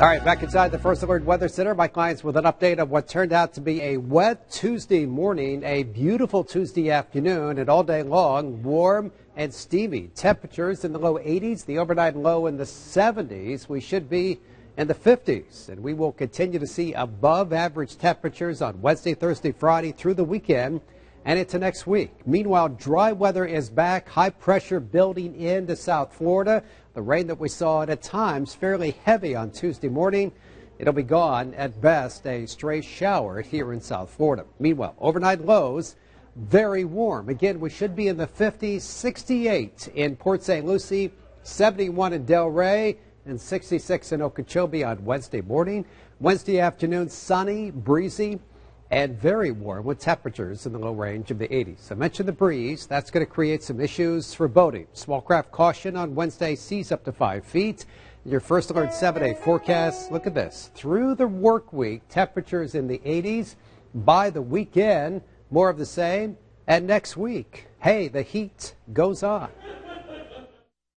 All right, back inside the First Alert Weather Center. My clients with an update of what turned out to be a wet Tuesday morning, a beautiful Tuesday afternoon, and all day long, warm and steamy. Temperatures in the low 80s, the overnight low in the 70s. We should be in the 50s, and we will continue to see above average temperatures on Wednesday, Thursday, Friday through the weekend and into next week. Meanwhile, dry weather is back, high pressure building into South Florida. The rain that we saw at times fairly heavy on Tuesday morning. It'll be gone at best, a stray shower here in South Florida. Meanwhile, overnight lows very warm. Again, we should be in the 50s, 68 in Port St. Lucie, 71 in Delray, and 66 in Okeechobee on Wednesday morning. Wednesday afternoon, sunny, breezy and very warm with temperatures in the low range of the 80s. I mentioned the breeze. That's going to create some issues for boating. Small craft caution on Wednesday, seas up to 5 feet. Your first alert 7 day forecast. Look at this. Through the work week, temperatures in the 80s. By the weekend, more of the same. And next week, hey, the heat goes on.